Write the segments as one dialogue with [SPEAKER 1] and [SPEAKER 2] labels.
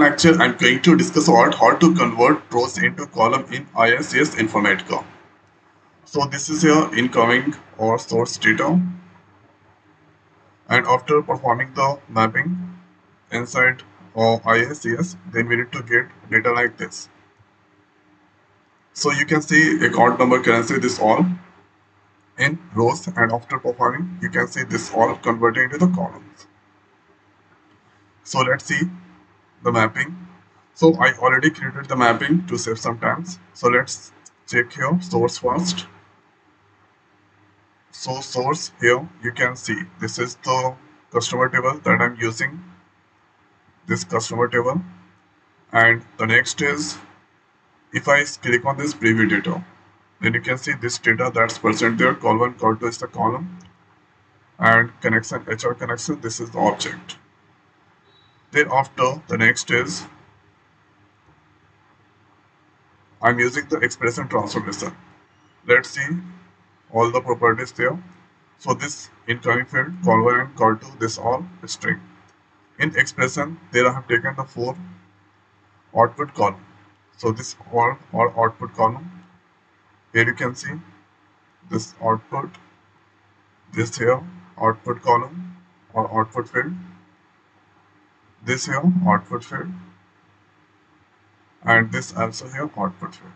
[SPEAKER 1] lecture I'm going to discuss about how to convert rows into column in IICS Informatica. So this is your incoming or source data and after performing the mapping inside of IICS then we need to get data like this. So you can see account number currency this all in rows and after performing you can see this all converted into the columns. So let's see the mapping. So I already created the mapping to save some time. So let's check here. Source first. So source here you can see. This is the customer table that I'm using. This customer table. And the next is if I click on this preview data then you can see this data that's present there. Col1 col2 is the column. And connection HR connection this is the object Thereafter, the next is I'm using the expression transformation. Let's see all the properties there. So this incoming field, col1 and col2, this all string. In expression, there I have taken the four output column. So this all or output column. Here you can see this output, this here output column or output field this here output field and this also here output field.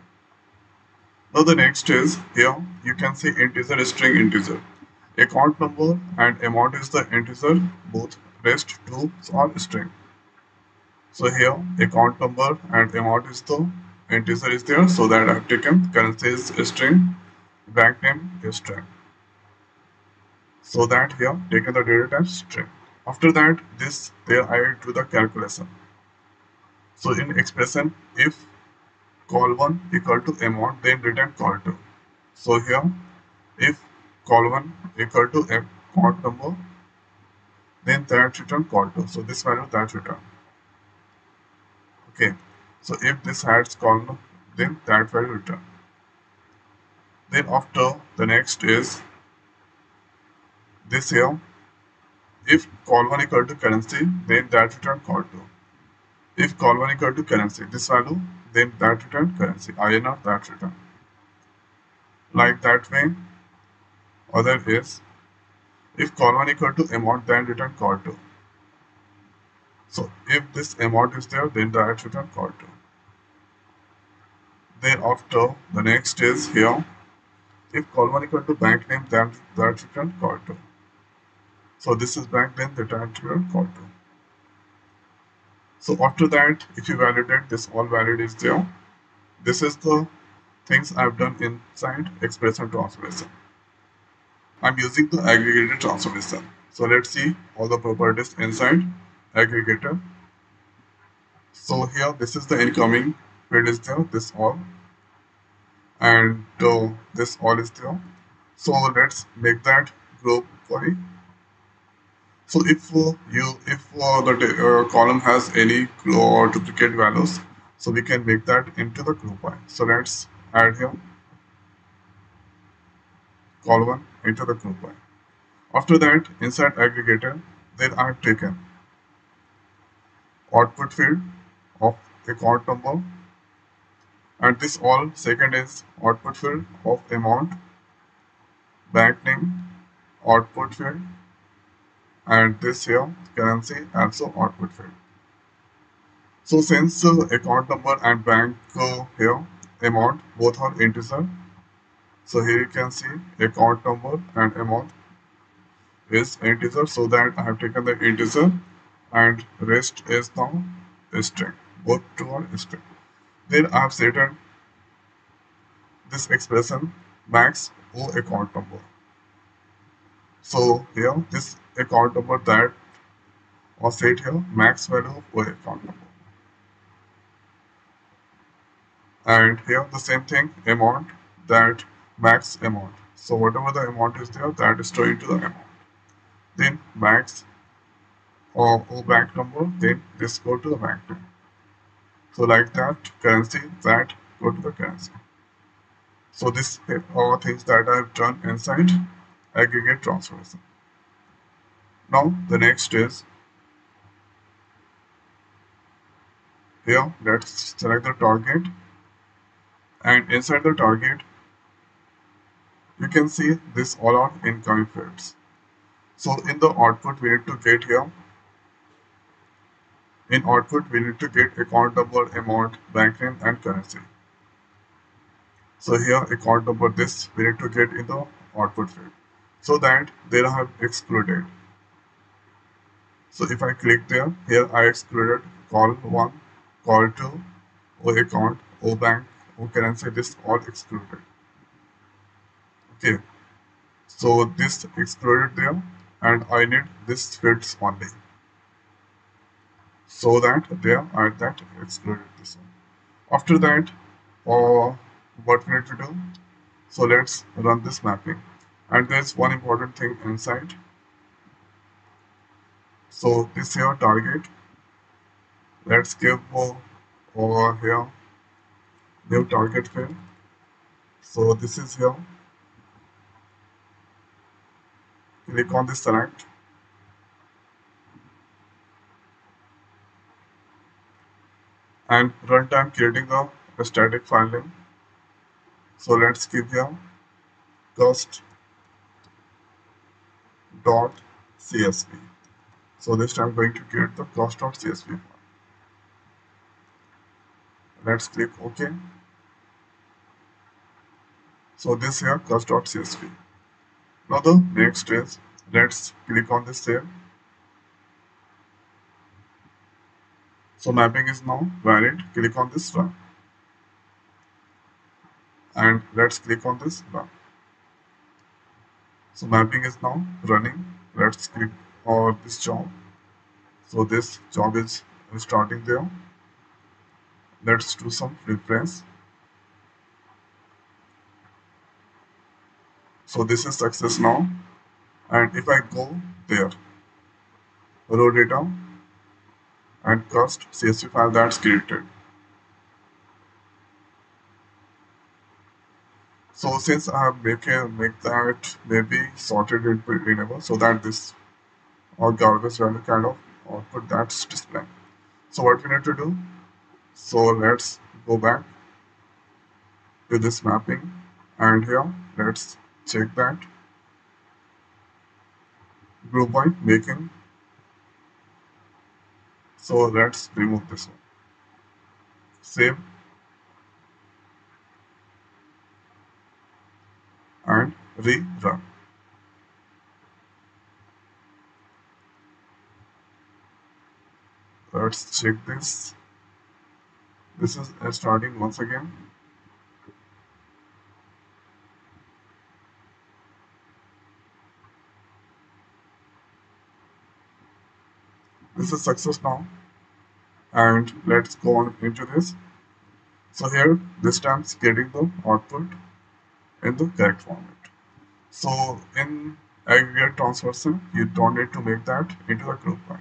[SPEAKER 1] Now the next is here you can see integer string integer. Account number and amount is the integer both rest two are string. So here account number and amount is the integer is there so that I have taken currency is string bank name is string. So that here taken the data type string. After that, this there I do the calculation. So in expression, if call 1 equal to amount, then return call 2. So here, if call 1 equal to amount number, then that return call 2. So this value that return. Okay. So if this has column, then that value return. Then after the next is this here if call 1 equal to currency, then that return call 2. If call 1 equal to currency, this value, then that return currency, INR that return. Like that way, other is, if call 1 equal to amount, then return call 2. So if this amount is there, then that return call 2. Thereafter, the next is here, if call 1 equal to bank name, then that return col2. So this is back then the call to. So after that, if you validate this all valid is there, this is the things I've done inside expression transformation. I'm using the aggregator transformation. So let's see all the properties inside aggregator. So here this is the incoming field is there, this all and uh, this all is there. So let's make that group by so if you if the uh, column has any or duplicate values, so we can make that into the group by. So let's add here column into the group by. After that, inside aggregator, then I have taken output field of account number and this all second is output field of amount bank name output field and this here currency also output field. So since uh, account number and bank uh, here amount both are integer, so here you can see account number and amount is integer so that I have taken the integer and rest is now string. Both two are string. Then I have set this expression max o account number. So here this account number that was set here max value of account number. And here the same thing amount that max amount. So whatever the amount is there that is stored into the amount. Then max or, or bank number then this go to the bank number. So like that currency that go to the currency. So this uh, are things that I have done inside aggregate transformation. Now the next is here let's select the target and inside the target you can see this all are incoming fields. So in the output we need to get here in output we need to get account number amount bank name and currency. So here account number this we need to get in the output field so that they have excluded. So if I click there here I excluded call 1 call 2 O account O bank O currency this all excluded. Okay. So this excluded there and I need this fields only. So that there are that excluded this one. After that uh, what we need to do? So let's run this mapping and there's one important thing inside? So this here target let's give over here new target field so this is here. Click on the select. And runtime creating a static file name. So let's give here cost dot csv so this time I'm going to create the cost dot csv file. Let's click ok. So this here cost dot csv now the next is let's click on this save so mapping is now valid. Click on this one. And let's click on this one so mapping is now running. Let's click on this job. So this job is starting there. Let's do some reference. So this is success now. And if I go there raw data and cost CSV file that's created so since I have make, a, make that maybe sorted into renewable so that this or garbage value kind of output that's displaying so what we need to do so let's go back to this mapping and here let's check that. Group by making. So let's remove this one. Save and rerun let's check this. This is uh, starting once again. This is success now. And let's go on into this. So here this time it's getting the output in the correct format so in aggregate transversal you don't need to make that into a group by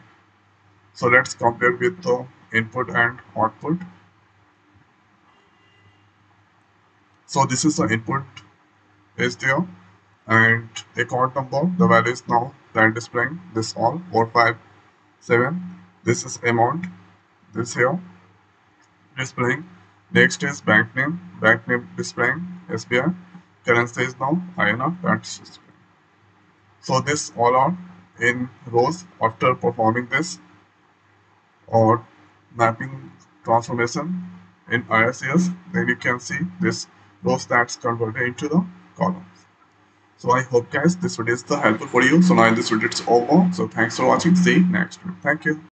[SPEAKER 1] so let's compare with the input and output. So this is the input is there and a account number the value is now then displaying this all 4 5 7 this is amount this here displaying next is bank name bank name displaying SBI currency is now INR that's displaying. so this all are in rows after performing this or mapping transformation in IICS then you can see this rows that's converted into the columns. so I hope guys this video is the helpful for you. So now this video is over. So thanks for watching. See you next video. Thank you.